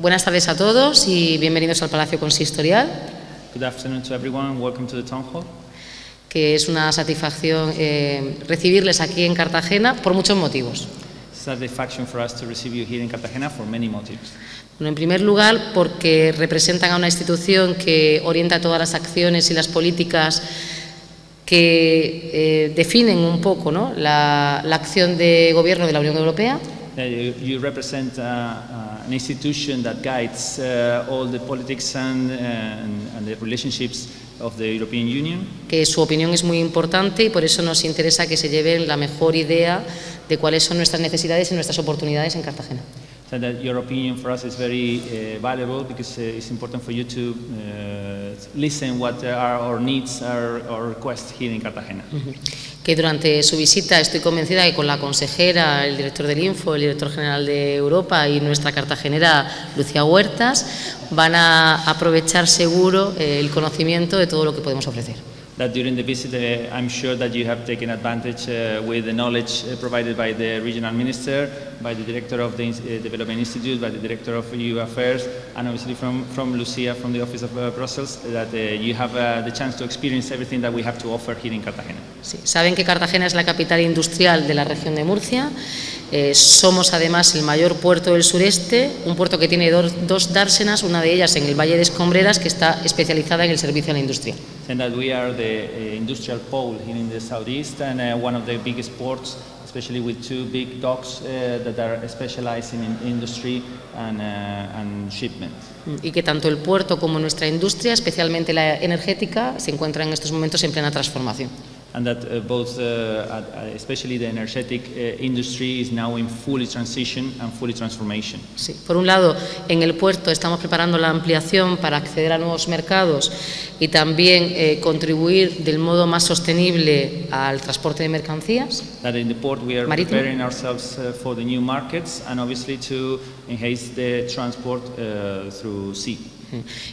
Buenas tardes a todos y bienvenidos al Palacio Consistorial, Good afternoon to everyone. Welcome to the town hall. que es una satisfacción eh, recibirles aquí en Cartagena por muchos motivos. Satisfaction for us to receive you here in Cartagena for many motives. Bueno, en primer lugar, porque representan a una institución que orienta todas las acciones y las políticas que eh, definen un poco ¿no? la, la acción de gobierno de la Unión Europea. Uh, you, you represent uh, uh, an institution that guides all the politics and, and, and the relationships of the European Union. que su opinión es muy importante y por eso nos interesa que se lleven la mejor idea de cuáles son nuestras necesidades y nuestras oportunidades en Cartagena. So that your opinion for us is very uh, valuable because uh, it's important for you to uh, listen what are our needs, our, our requests here in Cartagena. Que durante su visita estoy convencida que con la consejera, el director del Info, el director general de Europa y nuestra cartagenera Lucía Huertas van a aprovechar seguro eh, el conocimiento de todo lo que podemos ofrecer. That during the visit, uh, I'm sure that you have taken advantage uh, with the knowledge uh, provided by the regional minister, by the director of the uh, Development Institute, by the director of EU Affairs, and obviously from, from Lucia, from the office of uh, Brussels, that uh, you have the chance to experience everything that we have to offer here in Cartagena. Sí, saben que Cartagena es la capital industrial de la región de Murcia. Eh, somos además el mayor puerto del sureste, un puerto que tiene dos, dos dársenas, una de ellas en el Valle de Escombreras, que está especializada en el servicio a la industria. And that we are the uh, industrial pole here in the southeast and uh, one of the biggest ports, especially with two big docks uh, that are specialized in, in industry and, and shipment. Y que tanto el puerto como nuestra industria, especialmente la energética, se encuentra en estos momentos en plena transformación. And that uh, both, uh, uh, especially the energetic industry, is now in fully transition and fully transformation. Sí, Por un lado, en el puerto estamos preparando la ampliación para acceder a nuevos mercados y también eh, contribuir del modo más sostenible al transporte de mercancías. That in the port we are Marítimo. preparing ourselves for the new markets and obviously to enhance the transport uh, through sea.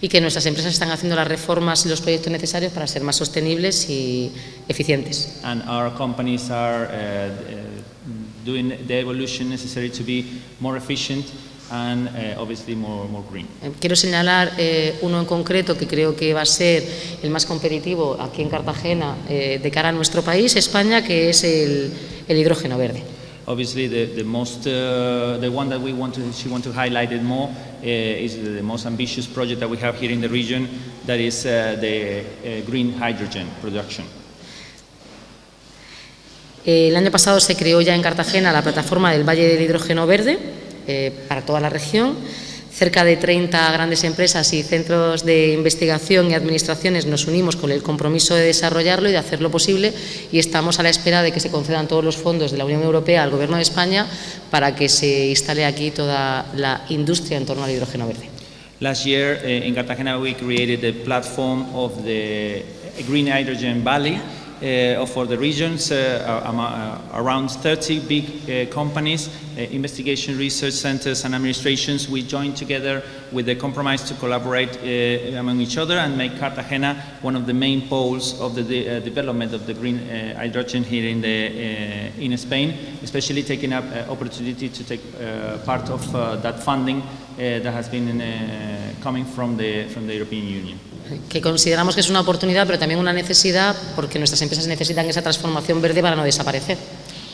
Y que nuestras empresas están haciendo las reformas y los proyectos necesarios para ser más sostenibles y eficientes. And our companies are uh, uh, doing the evolution necessary to be more efficient and uh, obviously more, more green. Eh, Quiero señalar eh, uno en concreto que creo que va a ser el más competitivo aquí en Cartagena eh, de cara a nuestro país, España, que es el, el hidrógeno verde. Obviously, the, the most, uh, the one that we want to, she want to highlight it more is the most ambitious project that we have here in the region, that is uh, the uh, green hydrogen production. Eh, El año pasado se creó ya en Cartagena la plataforma del Valle del Hidrógeno Verde eh, para toda la región. Cerca de 30 grandes empresas y centros de investigación y administraciones nos unimos con el compromiso de desarrollarlo y de hacerlo posible y estamos a la espera de que se concedan todos los fondos de la Unión Europea al Gobierno de España para que se instale aquí toda la industria en torno al hidrógeno verde. Last year in Cartagena, we created the platform of the Green Hydrogen Valley uh, for the regions, uh, am- uh, around 30 big uh, companies, uh, investigation research centers and administrations. We joined together with the compromise to collaborate uh, among each other and make Cartagena one of the main poles of the de- uh, development of the green uh, hydrogen here in, the, uh, in Spain, especially taking up uh, opportunity to take uh, part of uh, that funding uh, that has been uh, coming from the, from the European Union. Que consideramos que es una oportunidad, pero también una necesidad, porque nuestras empresas necesitan esa transformación verde para no desaparecer.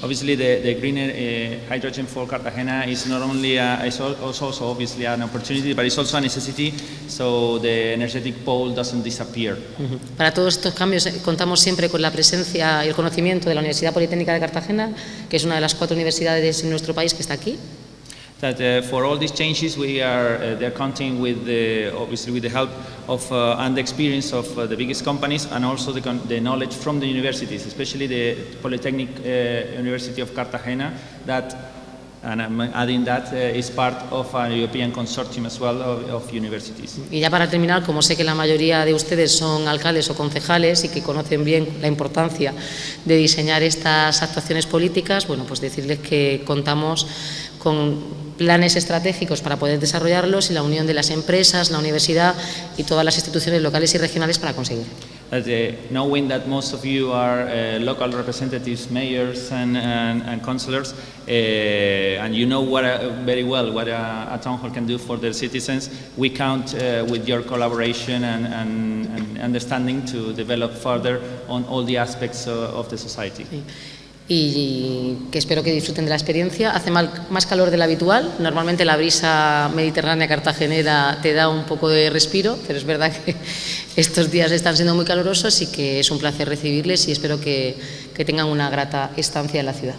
Obviously, the, the green uh, hydrogen for Cartagena is not only a, is al- also, also obviously an opportunity, but it's also a necessity, so the energetic pole doesn't disappear. Ujú. Para todos estos cambios eh, contamos siempre con la presencia y el conocimiento de la Universidad Politécnica de Cartagena, que es una de las cuatro universidades en nuestro país que está aquí. That uh, for all these changes, we are uh, they're counting with the, obviously with the help of uh, and the experience of uh, the biggest companies and also the, the knowledge from the universities, especially the Polytechnic uh, University of Cartagena. That and I'm adding that uh, is part of a European consortium as well of, of universities. Y ya para terminar, como sé que la mayoría de ustedes son alcaldes o concejales y que conocen bien la importancia de diseñar estas actuaciones políticas, bueno, pues decirles que contamos con planes estratégicos para poder desarrollarlos y la unión de las empresas, la universidad y todas las instituciones locales y regionales para conseguirlo. that uh, knowing that most of you are uh, local representatives, mayors, and, and, and councillors, uh, and you know what a, very well what a, a, town hall can do for their citizens, we count uh, with your collaboration and, and, and, understanding to develop further on all the aspects of the society. Sí. Y que espero que disfruten de la experiencia. Hace más calor del habitual, normalmente la brisa mediterránea cartagenera te da un poco de respiro, pero es verdad que estos días están siendo muy calurosos y que es un placer recibirles y espero que, que tengan una grata estancia en la ciudad.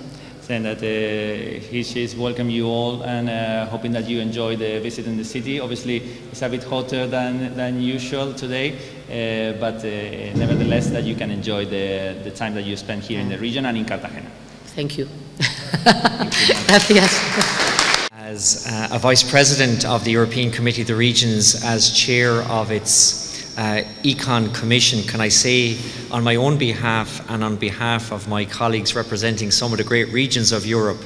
Saying that uh, he, she's welcome you all and uh, hoping that you enjoy the visit in the city. Obviously, it's a bit hotter than, than usual today, uh, but uh, nevertheless that you can enjoy the, the time that you spend here in the region and in Cartagena. Thank you. Gracias. As uh, a Vice President of the European Committee of the Regions, as Chair of its uh, Econ Commission, can I say on my own behalf and on behalf of my colleagues representing some of the great regions of Europe,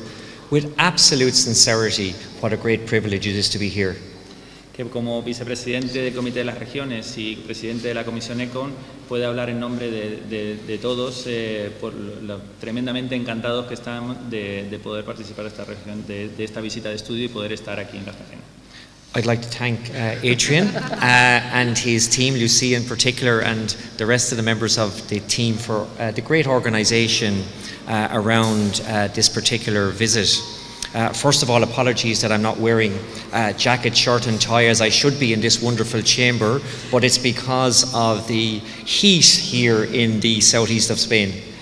with absolute sincerity, what a great privilege it is to be here. que como vicepresidente del Comité de las Regiones y presidente de la Comisión ECON puede hablar en nombre de, de, de todos eh, por lo tremendamente encantados que estamos de, de poder participar esta, región, de, esta visita de estudio y poder estar aquí en Cartagena. I'd like to thank uh, Adrian uh, and his team, Lucy in particular, and the rest of the members of the team for uh, the great organisation uh, around uh, this particular visit. Uh, first of all, apologies that I'm not wearing jacket, shirt, and tie as I should be in this wonderful chamber, but it's because of the heat here in the southeast of Spain.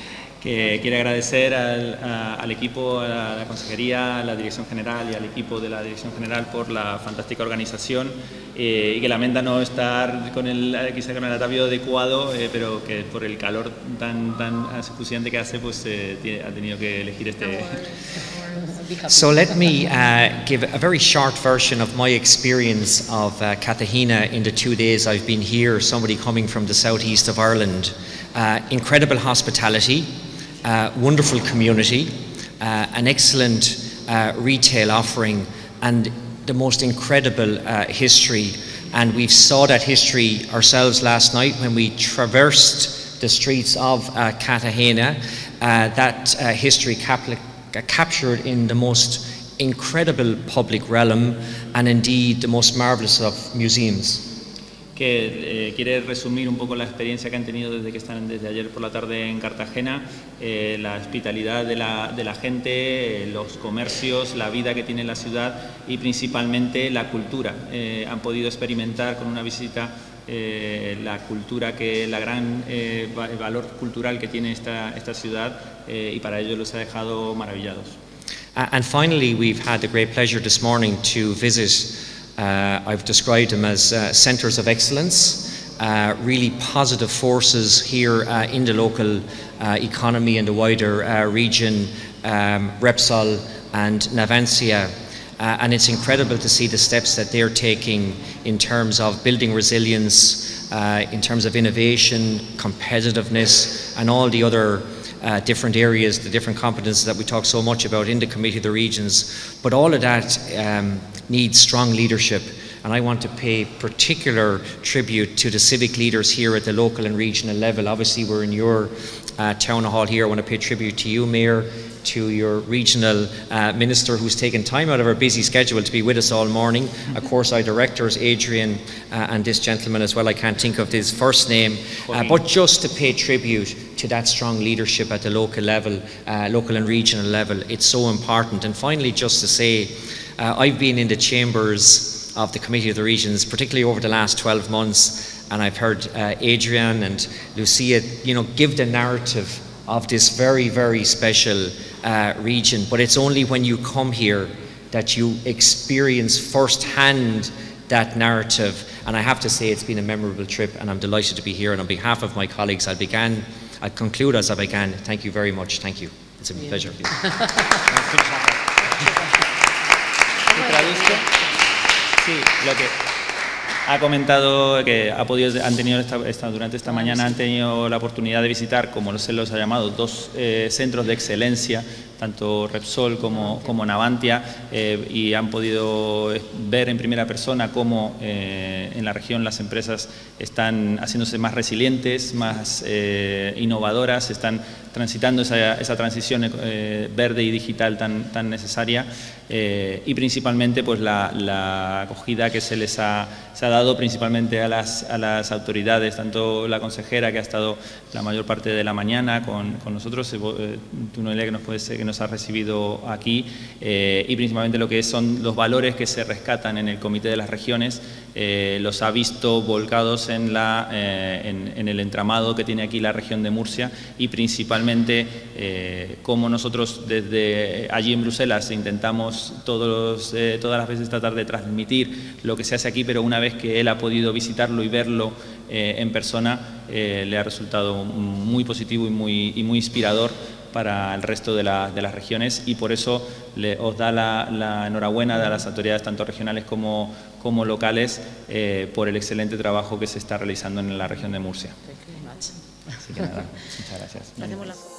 Que quiere agradecer al, a, al, equipo, a la consejería, a la dirección general y al equipo de la dirección general por la fantástica organización eh, y que lamenta no estar con el, quizá con el atavio adecuado, eh, pero que por el calor tan, tan suficiente que hace, pues eh, ha tenido que elegir este... So let me uh, give a very short version of my experience of uh, Cartagena in the two days I've been here, somebody coming from the southeast of Ireland. Uh, incredible hospitality, uh, wonderful community, uh, an excellent uh, retail offering, and the most incredible uh, history. And we saw that history ourselves last night when we traversed the streets of uh, Cartagena. that history cap- captured in the most incredible public realm and indeed the most marvellous of museums. Que eh, quiere resumir un poco la experiencia que han tenido desde que están desde ayer por la tarde en Cartagena, eh, la hospitalidad de la, de la gente, eh, los comercios, la vida que tiene la ciudad y principalmente la cultura. han podido experimentar con una visita la cultura, que la gran valor cultural que tiene esta, esta ciudad y para ello los ha dejado maravillados. and finally, we've had the great pleasure this morning to visit Uh, I've described them as uh, centres of excellence, uh, really positive forces here uh, in the local uh, economy and the wider uh, region, um, Repsol and Navantia. and it's incredible to see the steps that they're taking in terms of building resilience, in terms of innovation, competitiveness, and all the other uh, different areas, the different competences that we talk so much about in the Committee of the Regions. But all of that um, needs strong leadership. And I want to pay particular tribute to the civic leaders here at the local and regional level. Obviously, we're in your uh, town hall here. I want to pay tribute to you, Mayor, to your regional uh, minister who's taken time out of her busy schedule to be with us all morning. Of course, our directors, Adrian, uh, and this gentleman as well. I can't think of his first name, uh, but just to pay tribute to that strong leadership at the local level, uh, local and regional level. It's so important. And finally, just to say, uh, I've been in the chambers of the Committee of the Regions, particularly over the last 12 months, and I've heard uh, Adrian and Lucia, you know, give the narrative of this very, very special uh, region. But it's only when you come here that you experience firsthand that narrative. And I have to say, it's been a memorable trip, and I'm delighted to be here. And on behalf of my colleagues, I began, I conclude as I began. Thank you very much. Thank you. It's a pleasure. Sí, lo que, ha comentado que ha podido, han tenido esta, durante esta mañana han tenido la oportunidad de visitar, como se los ha llamado, dos eh, centros de excelencia, tanto Repsol como, como Navantia, eh, y han podido ver en primera persona cómo eh, en la región las empresas están haciéndose más resilientes, más innovadoras, están transitando esa, esa transición verde y digital tan, tan necesaria y principalmente pues la, la acogida que se les ha se ha dado principalmente a las, a las autoridades, tanto la consejera que ha estado la mayor parte de la mañana con, con nosotros, eh, tú Noelia que nos, puede que nos ha recibido aquí, eh, y principalmente lo que son los valores que se rescatan en el Comité de las Regiones, eh, los ha visto volcados en, la, en, en, el entramado que tiene aquí la región de Murcia y principalmente como nosotros desde allí en Bruselas intentamos todos, todas las veces tratar de transmitir lo que se hace aquí, pero una vez que él ha podido visitarlo y verlo eh, en persona, eh, le ha resultado muy positivo y muy, muy inspirador para el resto de, las regiones y por eso le, os da la, enhorabuena a las autoridades tanto regionales como, como locales eh, por el excelente trabajo que se está realizando en la región de Murcia. muchas gracias.